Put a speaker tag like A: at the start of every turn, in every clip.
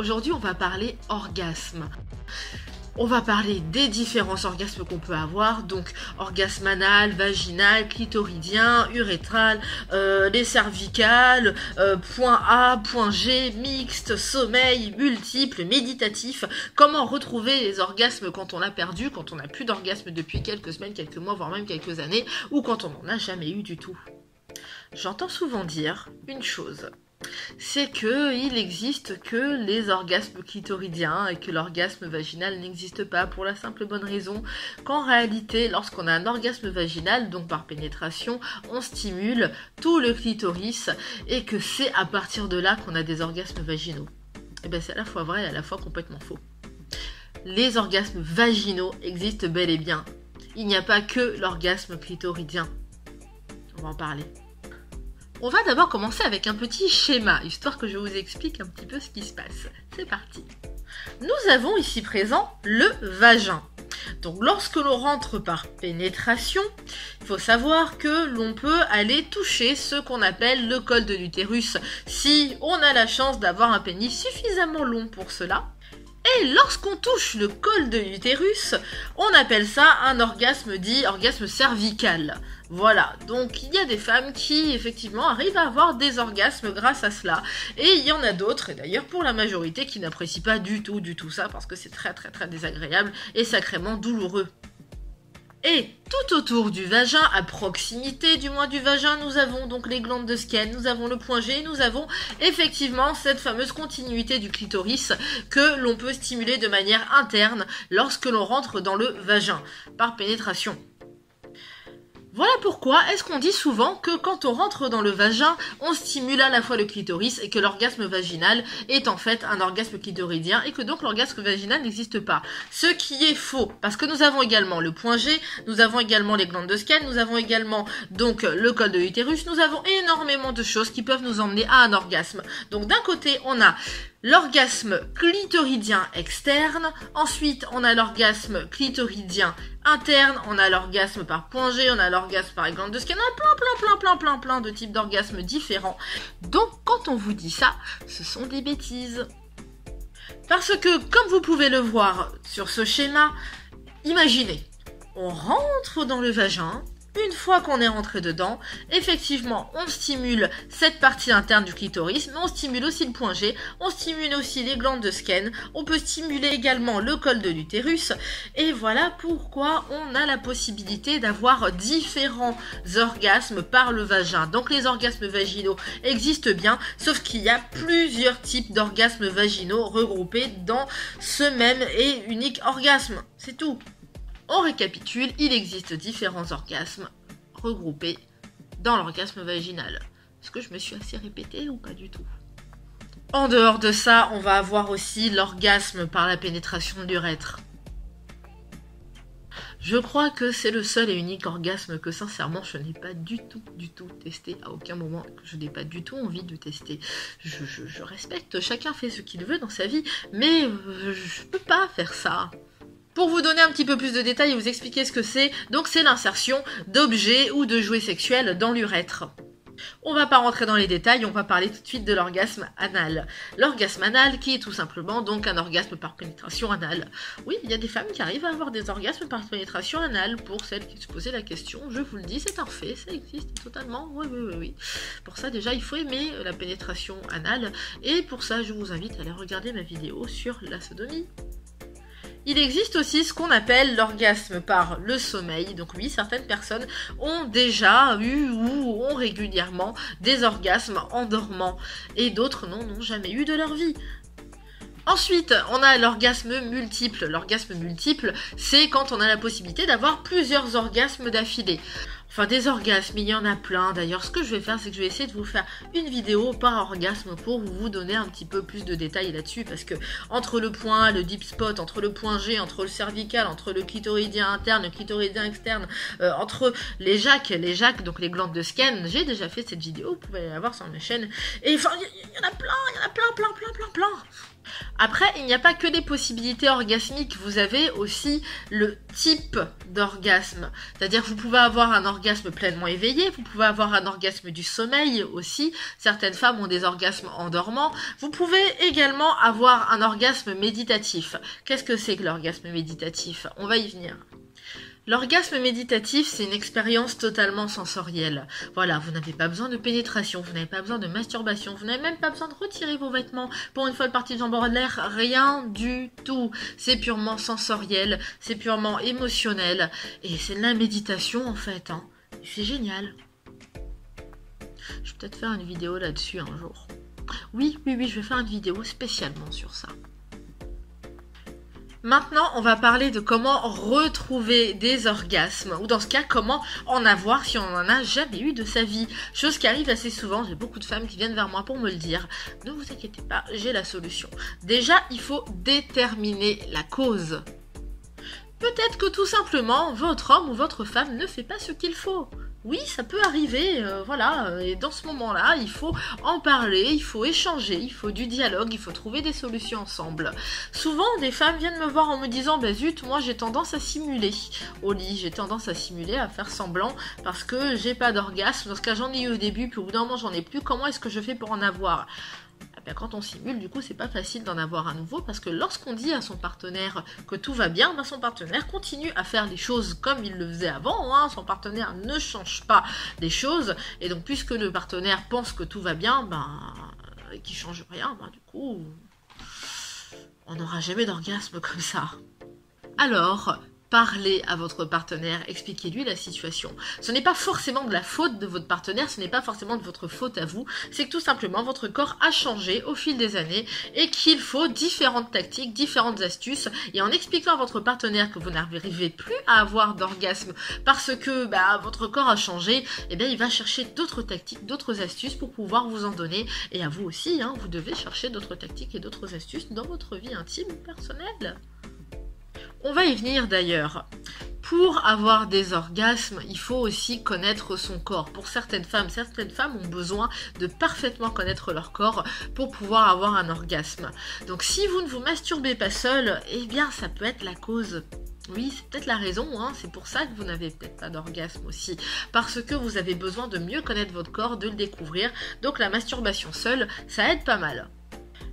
A: Aujourd'hui, on va parler orgasme. On va parler des différents orgasmes qu'on peut avoir, donc orgasme anal, vaginal, clitoridien, urétral, euh, les cervicales, euh, point A, point G, mixte, sommeil, multiple, méditatif. Comment retrouver les orgasmes quand on a perdu, quand on n'a plus d'orgasme depuis quelques semaines, quelques mois, voire même quelques années, ou quand on n'en a jamais eu du tout? J'entends souvent dire une chose c'est que il existe que les orgasmes clitoridiens et que l'orgasme vaginal n'existe pas pour la simple bonne raison qu'en réalité, lorsqu'on a un orgasme vaginal, donc par pénétration, on stimule tout le clitoris et que c'est à partir de là qu'on a des orgasmes vaginaux. Et eh bien c'est à la fois vrai et à la fois complètement faux. Les orgasmes vaginaux existent bel et bien. Il n'y a pas que l'orgasme clitoridien. On va en parler. On va d'abord commencer avec un petit schéma, histoire que je vous explique un petit peu ce qui se passe. C'est parti. Nous avons ici présent le vagin. Donc lorsque l'on rentre par pénétration, il faut savoir que l'on peut aller toucher ce qu'on appelle le col de l'utérus si on a la chance d'avoir un pénis suffisamment long pour cela. Et lorsqu'on touche le col de l'utérus, on appelle ça un orgasme dit orgasme cervical. Voilà, donc il y a des femmes qui effectivement arrivent à avoir des orgasmes grâce à cela. Et il y en a d'autres, et d'ailleurs pour la majorité, qui n'apprécient pas du tout, du tout ça, parce que c'est très très très désagréable et sacrément douloureux. Et tout autour du vagin, à proximité du moins du vagin, nous avons donc les glandes de Skene, nous avons le point G, nous avons effectivement cette fameuse continuité du clitoris que l'on peut stimuler de manière interne lorsque l'on rentre dans le vagin par pénétration. Voilà pourquoi est-ce qu'on dit souvent que quand on rentre dans le vagin, on stimule à la fois le clitoris et que l'orgasme vaginal est en fait un orgasme clitoridien et que donc l'orgasme vaginal n'existe pas. Ce qui est faux, parce que nous avons également le point G, nous avons également les glandes de Skene, nous avons également donc le col de l'utérus, nous avons énormément de choses qui peuvent nous emmener à un orgasme. Donc d'un côté, on a l'orgasme clitoridien externe. Ensuite, on a l'orgasme clitoridien interne. On a l'orgasme par point G, on a l'orgasme par glande de Skene. On a plein, plein, plein, plein, plein, plein de types d'orgasmes différents. Donc, quand on vous dit ça, ce sont des bêtises. Parce que, comme vous pouvez le voir sur ce schéma, imaginez, on rentre dans le vagin, une fois qu'on est rentré dedans, effectivement, on stimule cette partie interne du clitoris, mais on stimule aussi le point G, on stimule aussi les glandes de Skene, on peut stimuler également le col de l'utérus, et voilà pourquoi on a la possibilité d'avoir différents orgasmes par le vagin. Donc les orgasmes vaginaux existent bien, sauf qu'il y a plusieurs types d'orgasmes vaginaux regroupés dans ce même et unique orgasme. C'est tout. On récapitule, il existe différents orgasmes regroupés dans l'orgasme vaginal. Est-ce que je me suis assez répétée ou pas du tout? En dehors de ça, on va avoir aussi l'orgasme par la pénétration de l'urètre. Je crois que c'est le seul et unique orgasme que sincèrement je n'ai pas du tout, du tout testé à aucun moment, je n'ai pas du tout envie de tester. Je, respecte, chacun fait ce qu'il veut dans sa vie, mais je peux pas faire ça. Pour vous donner un petit peu plus de détails et vous expliquer ce que c'est, donc c'est l'insertion d'objets ou de jouets sexuels dans l'urètre. On va pas rentrer dans les détails, on va parler tout de suite de l'orgasme anal. L'orgasme anal qui est tout simplement donc un orgasme par pénétration anale. Oui, il y a des femmes qui arrivent à avoir des orgasmes par pénétration anale. Pour celles qui se posaient la question, je vous le dis, c'est un fait, ça existe totalement. Oui, oui, oui. Pour ça, déjà, il faut aimer la pénétration anale. Et pour ça, je vous invite à aller regarder ma vidéo sur la sodomie. Il existe aussi ce qu'on appelle l'orgasme par le sommeil. Donc oui, certaines personnes ont déjà eu ou ont régulièrement des orgasmes en dormant et d'autres n'ont jamais eu de leur vie. Ensuite, on a l'orgasme multiple. L'orgasme multiple, c'est quand on a la possibilité d'avoir plusieurs orgasmes d'affilée. Enfin, des orgasmes, il y en a plein. D'ailleurs, ce que je vais faire, c'est que je vais essayer de vous faire une vidéo par orgasme pour vous donner un petit peu plus de détails là-dessus. Parce que entre le point le deep spot, entre le point G, entre le cervical, entre le clitoridien interne, le clitoridien externe, euh, entre les jacques, les jacques, donc les glandes de scan, j'ai déjà fait cette vidéo, vous pouvez la voir sur ma chaîne. Et enfin, il y, en a plein, il y en a plein, plein, plein, plein, plein. Après, il n'y a pas que les possibilités orgasmiques, vous avez aussi le type d'orgasme. C'est-à-dire que vous pouvez avoir un orgasme pleinement éveillé, vous pouvez avoir un orgasme du sommeil aussi. Certaines femmes ont des orgasmes en dormant. Vous pouvez également avoir un orgasme méditatif. Qu'est-ce que c'est que l'orgasme méditatif? On va y venir. L'orgasme méditatif, c'est une expérience totalement sensorielle. Voilà, vous n'avez pas besoin de pénétration, vous n'avez pas besoin de masturbation, vous n'avez même pas besoin de retirer vos vêtements pour une fois le partie de jambes de l'air, rien du tout. C'est purement sensoriel, c'est purement émotionnel, et c'est de la méditation en fait. Hein. C'est génial. Je vais peut-être faire une vidéo là-dessus un jour. Oui, oui, oui, je vais faire une vidéo spécialement sur ça. Maintenant, on va parler de comment retrouver des orgasmes, ou dans ce cas, comment en avoir si on n'en a jamais eu de sa vie. Chose qui arrive assez souvent, j'ai beaucoup de femmes qui viennent vers moi pour me le dire. Ne vous inquiétez pas, j'ai la solution. Déjà, il faut déterminer la cause. Peut-être que tout simplement, votre homme ou votre femme ne fait pas ce qu'il faut. Oui, ça peut arriver, euh, voilà, et dans ce moment-là, il faut en parler, il faut échanger, il faut du dialogue, il faut trouver des solutions ensemble. Souvent, des femmes viennent me voir en me disant, bah zut, moi j'ai tendance à simuler au lit, j'ai tendance à simuler, à faire semblant, parce que j'ai pas d'orgasme, dans ce cas j'en ai eu au début, puis au bout d'un moment j'en ai plus, comment est-ce que je fais pour en avoir? Eh quand on simule, du coup, c'est pas facile d'en avoir à nouveau parce que lorsqu'on dit à son partenaire que tout va bien, ben, son partenaire continue à faire les choses comme il le faisait avant. Hein. Son partenaire ne change pas les choses. Et donc, puisque le partenaire pense que tout va bien, ben, qu'il change rien, ben, du coup, on n'aura jamais d'orgasme comme ça. Alors, parlez à votre partenaire, expliquez-lui la situation. Ce n'est pas forcément de la faute de votre partenaire, ce n'est pas forcément de votre faute à vous, c'est que tout simplement votre corps a changé au fil des années et qu'il faut différentes tactiques, différentes astuces. Et en expliquant à votre partenaire que vous n'arrivez plus à avoir d'orgasme parce que bah, votre corps a changé, eh bien il va chercher d'autres tactiques, d'autres astuces pour pouvoir vous en donner. Et à vous aussi, hein, vous devez chercher d'autres tactiques et d'autres astuces dans votre vie intime personnelle. On va y venir d'ailleurs. Pour avoir des orgasmes, il faut aussi connaître son corps. Pour certaines femmes, certaines femmes ont besoin de parfaitement connaître leur corps pour pouvoir avoir un orgasme. Donc si vous ne vous masturbez pas seul, eh bien ça peut être la cause oui, c'est peut-être la raison, hein. c'est pour ça que vous n'avez peut-être pas d'orgasme aussi. Parce que vous avez besoin de mieux connaître votre corps, de le découvrir. Donc la masturbation seule, ça aide pas mal.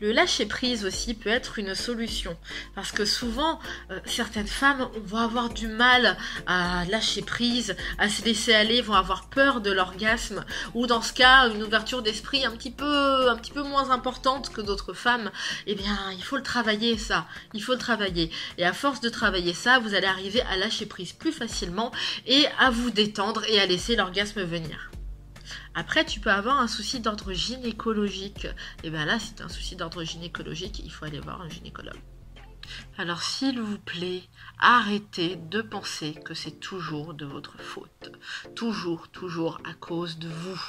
A: Le lâcher prise aussi peut être une solution parce que souvent euh, certaines femmes vont avoir du mal à lâcher prise, à se laisser aller, vont avoir peur de l'orgasme ou dans ce cas une ouverture d'esprit un petit peu un petit peu moins importante que d'autres femmes. Eh bien, il faut le travailler ça, il faut le travailler et à force de travailler ça, vous allez arriver à lâcher prise plus facilement et à vous détendre et à laisser l'orgasme venir. Après, tu peux avoir un souci d'ordre gynécologique. Et bien là, as un souci d'ordre gynécologique, il faut aller voir un gynécologue. Alors s'il vous plaît, arrêtez de penser que c'est toujours de votre faute. Toujours, toujours à cause de vous.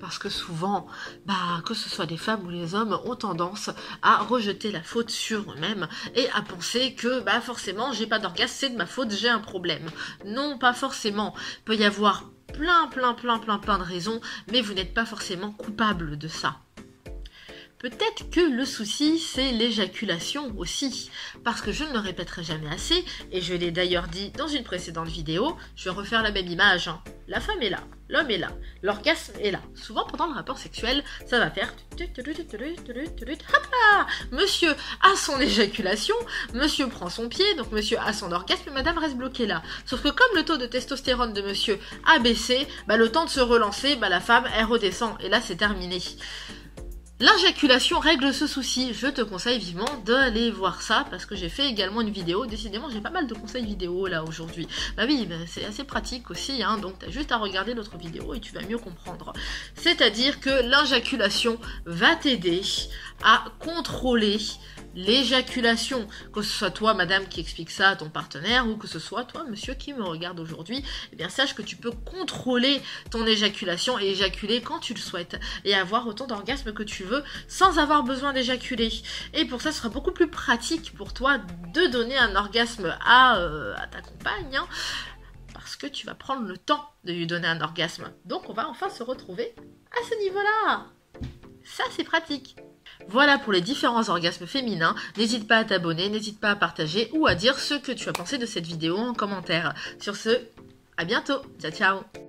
A: Parce que souvent, bah, que ce soit des femmes ou les hommes, ont tendance à rejeter la faute sur eux-mêmes et à penser que bah, forcément, j'ai pas d'orgasme, c'est de ma faute, j'ai un problème. Non, pas forcément. Il peut y avoir plein, plein, plein, plein, plein de raisons, mais vous n'êtes pas forcément coupable de ça. Peut-être que le souci, c'est l'éjaculation aussi. Parce que je ne le répéterai jamais assez, et je l'ai d'ailleurs dit dans une précédente vidéo, je vais refaire la même image. Hein. La femme est là, l'homme est là, l'orgasme est là. Souvent pendant le rapport sexuel, ça va faire... Monsieur a son éjaculation, monsieur prend son pied, donc monsieur a son orgasme, et madame reste bloquée là. Sauf que comme le taux de testostérone de monsieur a baissé, bah, le temps de se relancer, bah, la femme, elle redescend, et là c'est terminé. L'injaculation règle ce souci. Je te conseille vivement d'aller voir ça parce que j'ai fait également une vidéo. Décidément, j'ai pas mal de conseils vidéo là aujourd'hui. Bah oui, bah, c'est assez pratique aussi, hein, donc t'as juste à regarder l'autre vidéo et tu vas mieux comprendre. C'est-à-dire que l'injaculation va t'aider à contrôler l'éjaculation, que ce soit toi, madame, qui explique ça à ton partenaire, ou que ce soit toi, monsieur, qui me regarde aujourd'hui, eh bien, sache que tu peux contrôler ton éjaculation et éjaculer quand tu le souhaites, et avoir autant d'orgasmes que tu veux, sans avoir besoin d'éjaculer. Et pour ça, ce sera beaucoup plus pratique pour toi de donner un orgasme à, euh, ta compagne, hein, parce que tu vas prendre le temps de lui donner un orgasme. Donc, on va enfin se retrouver à ce niveau-là. Ça, c'est pratique. Voilà pour les différents orgasmes féminins. N'hésite pas à t'abonner, n'hésite pas à partager ou à dire ce que tu as pensé de cette vidéo en commentaire. Sur ce, à bientôt. Ciao ciao